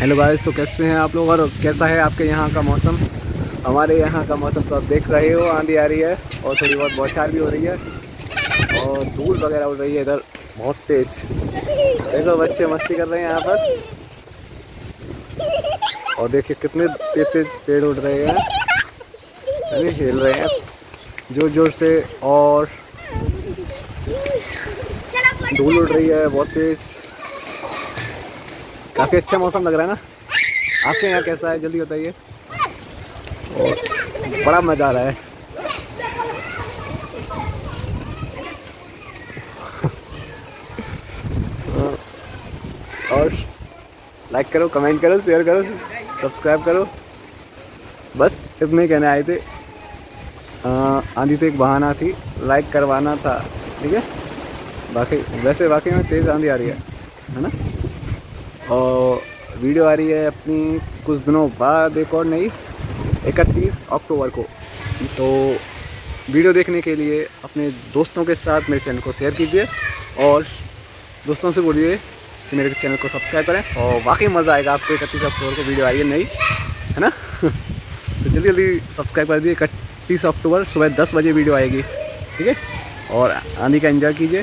Hello guys तो कैसे हैं आप लोग और कैसा है आपके यहाँ का मौसम? हमारे यहाँ का मौसम तो आप देख रहे हो, आंधी आ रही है और थोड़ी बहुत बौछार भी हो रही है और धूल वगैरह उड़ रही है इधर, बहुत तेज। देखो बच्चे मस्ती कर रहे हैं यहाँ पर। और देखिए कितने तेज तेज पेड़ उड़ रहे हैं। अरे हिल रहे हैं ज़ोर ज़ोर से और धूल उड़ रही है, बहुत तेज। काफ़ी अच्छा मौसम लग रहा है ना? आपके यहाँ कैसा है? जल्दी बताइए। बड़ा मज़ा आ रहा है। और लाइक करो कमेंट करो शेयर करो सब्सक्राइब करो। बस, इतने कहने आए थे। आंधी तो एक बहाना थी। लाइक करवाना था, ठीक है? बाकी, वैसे वाकई में तेज़ आंधी आ रही है है ना? और वीडियो आ रही है अपनी कुछ दिनों बाद, एक और नई, इकतीस अक्टूबर को। तो वीडियो देखने के लिए अपने दोस्तों के साथ मेरे चैनल को शेयर कीजिए और दोस्तों से बोलिए कि मेरे चैनल को सब्सक्राइब करें और वाकई मज़ा आएगा आपको इकतीस अक्टूबर को वीडियो आ रही है नई, है ना? तो जल्दी जल्दी सब्सक्राइब कर दीजिए, इकतीस अक्टूबर सुबह दस बजे वीडियो आएगी, ठीक है? और आंधी का एंजॉय कीजिए।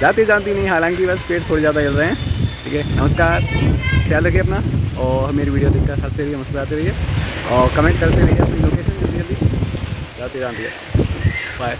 जाते जाती नहीं, हालाँकि बस पेड़ थोड़े ज़्यादा जल रहे हैं। ठीक है? नमस्कार। ख्याल रखिए अपना और मेरी वीडियो देखकर हँसते रहिए, मुस्कुराते रहिए और कमेंट करते रहिए अपनी लोकेशन जल्दी जल्दी। जाते है बाय